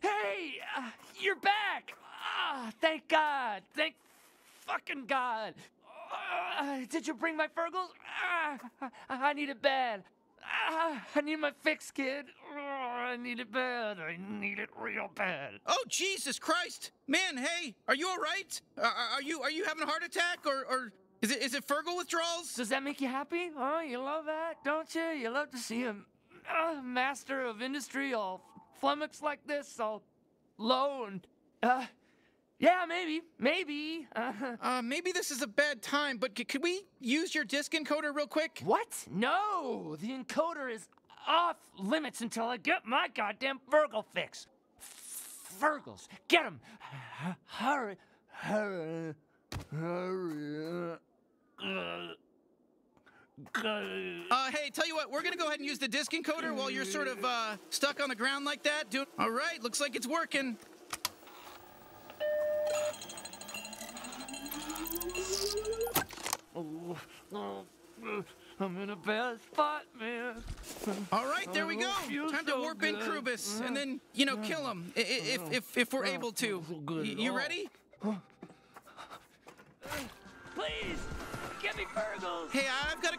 Hey, uh, you're back. Ah, thank God. Thank fucking God. Uh, did you bring my Fergles? Ah, I need it bad. Ah, I need my fix, kid. Ah, I need it bad. I need it real bad. Oh Jesus Christ, man! Hey, are you all right? Are, are you are you having a heart attack or or is it is it Fergal withdrawals? Does that make you happy? Oh, you love that, don't you? You love to see a uh, master of industry all flummoxed like this, all low and uh, yeah, maybe, maybe. Uh, Uh, maybe this is a bad time, but c- could we use your disk encoder real quick? what? No, the encoder is off limits until I get my goddamn Virgil fix. Virgils, get him! Hurry, hurry, hurry. Uh, uh, hey, tell you what, we're gonna go ahead and use the disk encoder while you're sort of uh, stuck on the ground like that. Do all right. Looks like it's working. Oh, oh, I'm in a bad spot, man. All right, there we go. Time to so warp in good. Krubis and then you know kill him if if if we're able to. so good Y- at you ready? Please, give me Virgils. Hey, I've got a